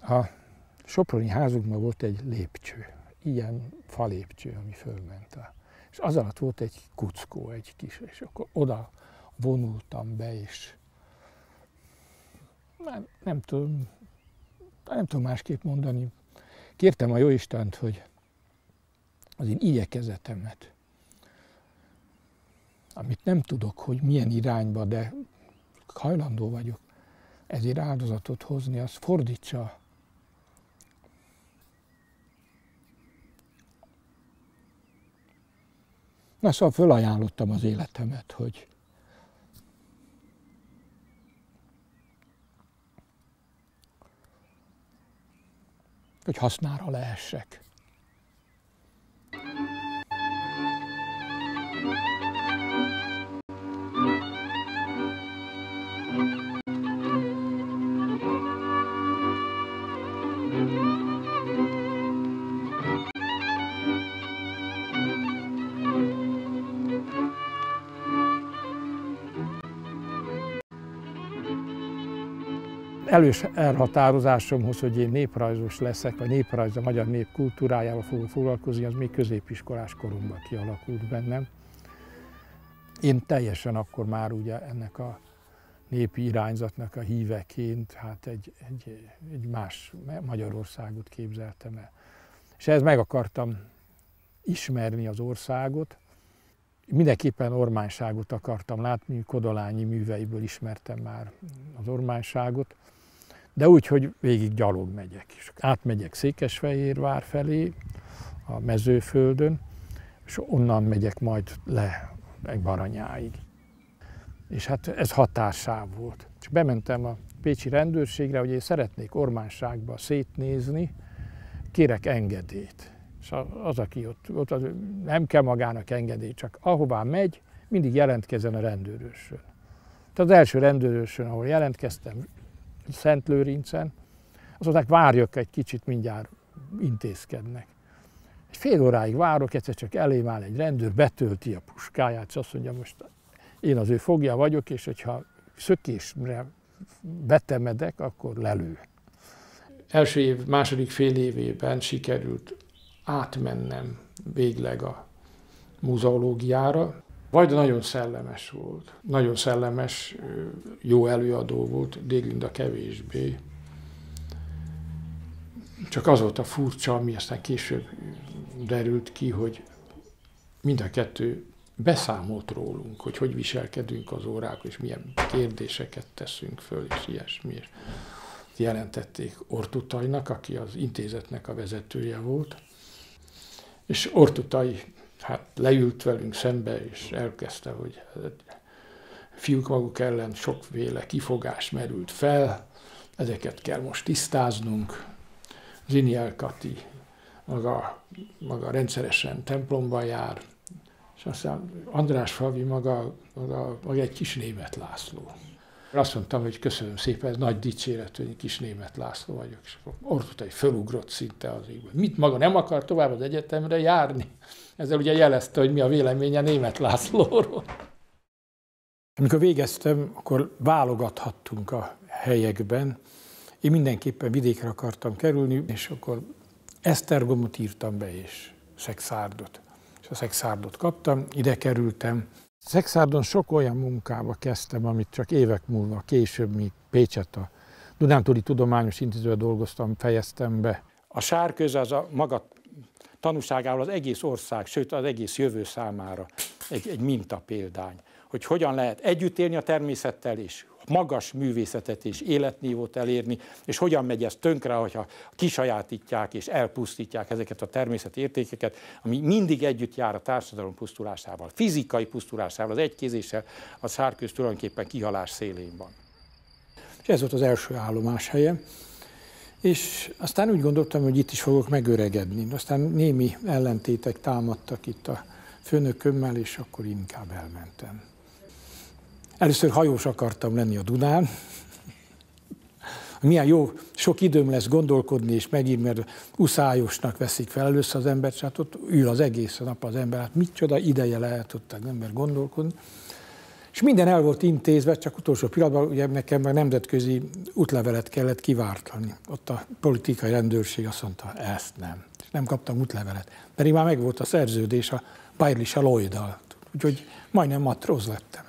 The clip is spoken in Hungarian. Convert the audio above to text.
A Soproni házunkban volt egy lépcső, ilyen falépcső, ami fölment. És az alatt volt egy kuckó, egy kis, és akkor oda vonultam be, és nem, nem tudom, nem tudom másképp mondani. Kértem a Jóistent, hogy az én igyekezetemet, amit nem tudok, hogy milyen irányba, de hajlandó vagyok ezért áldozatot hozni, az fordítsa Na szóval fölajánlottam az életemet, hogy hogy hasznára lehessek. Elős elhatározásomhoz, hogy én néprajzos leszek, vagy néprajz a magyar nép kultúrájával fogok foglalkozni, az még középiskolás koromban kialakult bennem. Én teljesen akkor már ugye ennek a népi irányzatnak a híveként, hát egy, egy, egy más Magyarországot képzeltem el. És ehhez meg akartam ismerni az országot, mindenképpen ormányságot akartam látni, Kodolányi műveiből ismertem már az ormányságot, de úgy, hogy végig gyalog megyek. És átmegyek Székesfehérvár felé, a mezőföldön, és onnan megyek majd le egy Baranyáig. És hát ez határsáv volt. És bementem a pécsi rendőrségre, hogy én szeretnék ormánságba szétnézni, kérek engedélyt. És az, aki ott, ott az, nem kell magának engedély, csak ahová megy, mindig jelentkezzen a rendőrösön. Tehát az első rendőrösön, ahol jelentkeztem, Szent Lőrincen, mondták, várjak egy kicsit, mindjárt intézkednek. Egy fél óráig várok, egyszer csak elém áll egy rendőr, betölti a puskáját, és azt mondja, most én az ő fogja vagyok, és hogyha szökésre betemedek, akkor lelő. Első év, második fél évében sikerült átmennem végleg a muzeológiára, Vajda nagyon szellemes volt, nagyon szellemes, jó előadó volt, Déglinda kevésbé. Csak az volt a furcsa, ami aztán később derült ki, hogy mind a kettő beszámolt rólunk, hogy hogy viselkedünk az órákon, és milyen kérdéseket teszünk föl, és ilyesmi. És jelentették Ortutajnak, aki az intézetnek a vezetője volt, és Ortutai hát leült velünk szembe, és elkezdte, hogy fiúk maguk ellen sokféle kifogás merült fel, ezeket kell most tisztáznunk. Ziniel Kati maga, maga rendszeresen templomba jár, és aztán András Favi maga, maga, maga egy kis német László. Azt mondtam, hogy köszönöm szépen, ez nagy dicséret, hogy kis német László vagyok. És Ortutai fölugrott szinte az égbe. Mit maga nem akar tovább az egyetemre járni? Ezzel ugye jelezte, hogy mi a véleménye német Lászlóról. Amikor végeztem, akkor válogathattunk a helyekben. Én mindenképpen vidékre akartam kerülni, és akkor Esztergomot írtam be, és Szexárdot. És a Szexárdot kaptam, ide kerültem. Szexárdon sok olyan munkába kezdtem, amit csak évek múlva, később, míg Pécset a Dunántúli Tudományos Intézőben dolgoztam, fejeztem be. A sárköz az a maga tanúságával az egész ország, sőt az egész jövő számára egy, egy mintapéldány, hogy hogyan lehet együtt élni a természettel és magas művészetet és életnívót elérni, és hogyan megy ez tönkre, hogyha kisajátítják és elpusztítják ezeket a természeti értékeket, ami mindig együtt jár a társadalom pusztulásával, fizikai pusztulásával, az egykézéssel a szárköz tulajdonképpen kihalás szélén van. És ez volt az első állomás helye. És aztán úgy gondoltam, hogy itt is fogok megöregedni. Aztán némi ellentétek támadtak itt a főnökömmel, és akkor inkább elmentem. Először hajós akartam lenni a Dunán. Milyen jó, sok időm lesz gondolkodni, és megint, mert uszályosnak veszik fel először az embert, és hát ott ül az egész nap az ember, hát mit csoda ideje lehet ott az ember gondolkodni. És minden el volt intézve, csak utolsó pillanatban ugye nekem meg nemzetközi útlevelet kellett kivártani. Ott a politikai rendőrség azt mondta, ezt nem. És nem kaptam útlevelet. Pedig már megvolt a szerződés a Bayerische Lloyd-dal. Úgyhogy majdnem matróz lettem.